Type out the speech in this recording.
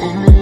and